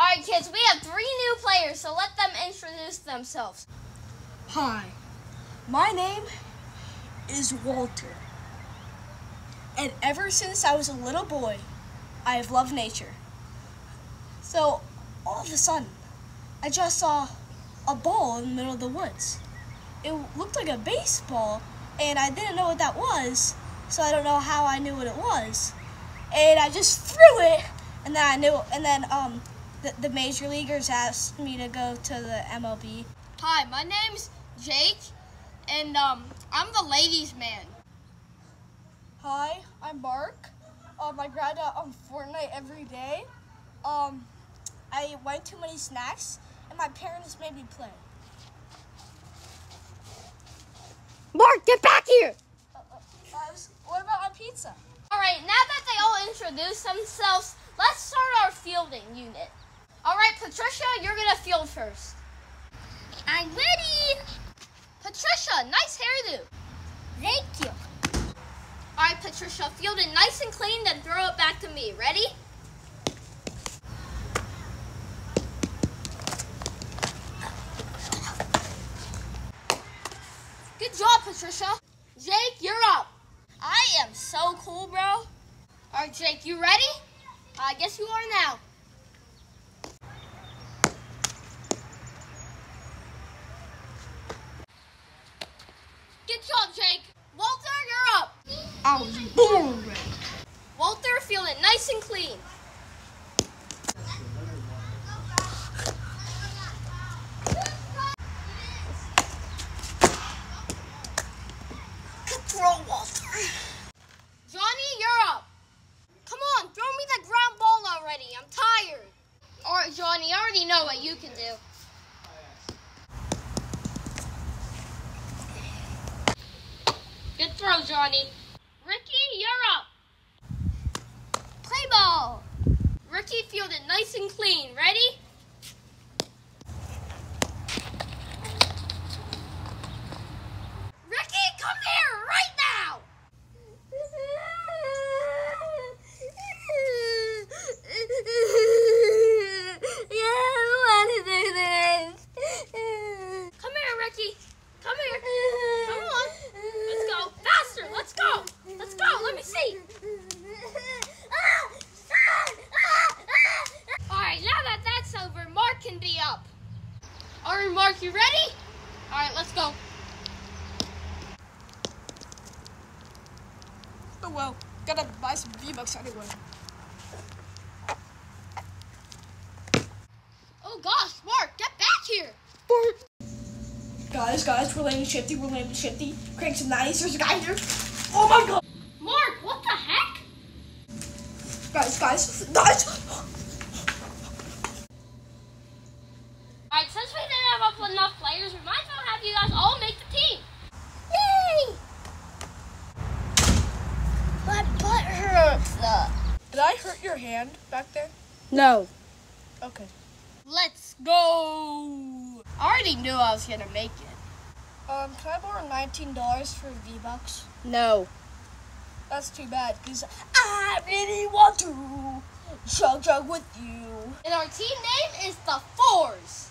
All right, kids, we have three new players, so let them introduce themselves. Hi, my name is Walter. And ever since I was a little boy, I have loved nature. So, all of a sudden, I just saw a ball in the middle of the woods. It looked like a baseball, and I didn't know what that was, so I don't know how I knew what it was. And I just threw it, and then I knew, and then um, the, the major leaguers asked me to go to the MLB. Hi, my name's Jake, and um, I'm the ladies' man. Hi, I'm Mark. Um, I grind out on Fortnite every day. Um, I went too many snacks, and my parents made me play. Mark, get back here! Uh, uh, was- what about my pizza? All right, now that they all introduced themselves, let's start our fielding unit. All right, Patricia, you're gonna field first. I'm ready. Patricia, nice hairdo. Thank you. All right, Patricia, field it nice and clean, then throw it back to me. Ready? Good job, Patricia. Jake, you're up. I am so cool, bro. All right, Jake, you ready? I guess you are now. Good job, Jake. Walter, you're up. I was born ready. Walter, feel it nice and clean. Throw, Walter. Johnny, you're up. Come on, throw me the ground ball already. I'm tired. All right, Johnny, I already know what you can do. Good throw, Johnny. Ricky, you're up. Play ball. Ricky, field it nice and clean. Ready? Ricky, come here right now. Yeah, I want to do this. Come here, Ricky. Come here. Come on. Let's go. Faster. Let's go. Let's go. Let me see. All right, now that that's over, Mark can be up. You ready? All right, let's go. Oh well, gotta buy some V-Bucks anyway. Oh gosh, Mark, get back here. Mark! Guys, guys, we're landing shifty, we're landing shifty. Crank some 90s, there's a guy here. Oh my god! Mark, what the heck? Guys, guys, guys! All right, since we didn't have up enough players, we might as well have you guys all make the team. Yay! My butt hurts. Did I hurt your hand back there? No. Okay. Let's go. I already knew I was gonna make it. Um, can I borrow $19 for V-Bucks? No. That's too bad, because I really want to chug chug with you. And our team name is the Fours.